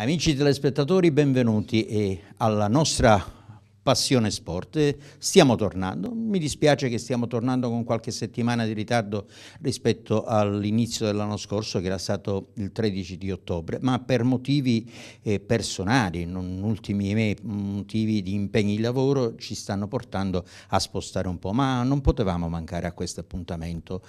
Amici telespettatori, benvenuti alla nostra passione sport. Stiamo tornando, mi dispiace che stiamo tornando con qualche settimana di ritardo rispetto all'inizio dell'anno scorso che era stato il 13 di ottobre, ma per motivi eh, personali, non ultimi motivi di impegni di lavoro ci stanno portando a spostare un po', ma non potevamo mancare a questo appuntamento.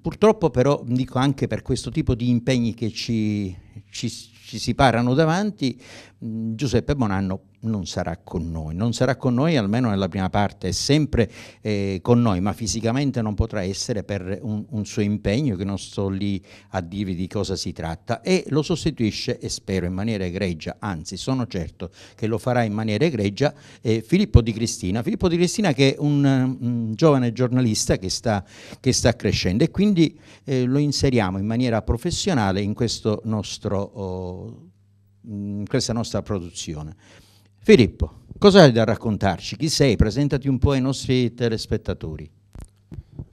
Purtroppo però, dico anche per questo tipo di impegni che ci, ci, ci si parano davanti, Giuseppe Bonanno non sarà con noi, non sarà con noi almeno nella prima parte, è sempre eh, con noi, ma fisicamente non potrà essere per un, un, suo impegno che non sto lì a dirvi di cosa si tratta. E lo sostituisce e spero in maniera egregia, anzi sono certo che lo farà in maniera egregia eh, Filippo Di Cristina, Filippo Di Cristina che è un, un giovane giornalista che sta, che sta, crescendo e quindi eh, lo inseriamo in maniera professionale in nostro... Oh, in questa nostra produzione. Filippo, cosa hai da raccontarci? Chi sei? Presentati un po' ai nostri telespettatori.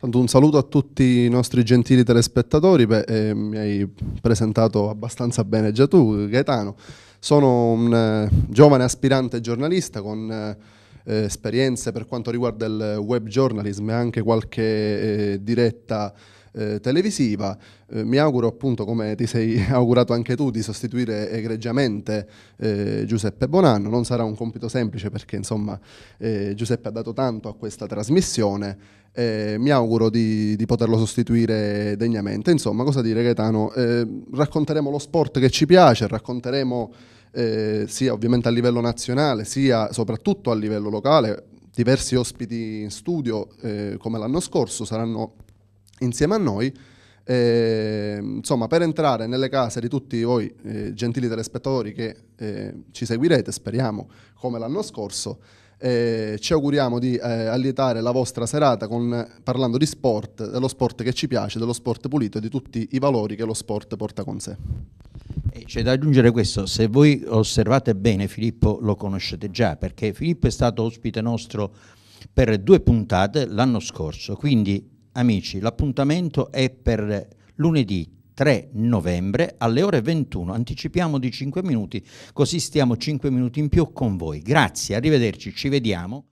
un saluto a tutti i nostri gentili telespettatori, Beh, eh, mi hai presentato abbastanza bene già tu Gaetano, sono un eh, giovane aspirante giornalista con eh, esperienze per quanto riguarda il web journalism e anche qualche eh, diretta eh, televisiva. Eh, mi auguro appunto, come ti sei augurato anche tu, di sostituire egregiamente eh, Giuseppe Bonanno. Non sarà un compito semplice perché insomma eh, Giuseppe ha dato tanto a questa trasmissione. mi auguro di, di, poterlo sostituire degnamente. Insomma, cosa dire Gaetano? Eh, racconteremo lo sport che ci piace, racconteremo eh, sia ovviamente a livello nazionale, sia soprattutto a livello locale. Diversi ospiti in studio, eh, come l'anno scorso, saranno insieme a noi. Eh, insomma, per entrare nelle case di tutti voi, eh, gentili telespettatori che eh, ci seguirete, speriamo, come l'anno scorso, eh, ci auguriamo di eh, allietare la vostra serata con, parlando di sport, dello sport che ci piace, dello sport pulito e di tutti i valori che lo sport porta con sé. C'è da aggiungere questo, se voi osservate bene Filippo lo conoscete già, perché Filippo è stato ospite nostro per due puntate l'anno scorso, quindi amici, l'appuntamento è per lunedì 3 novembre alle ore 21. Anticipiamo di 5 minuti, così stiamo 5 minuti in più con voi. Grazie, arrivederci, ci vediamo.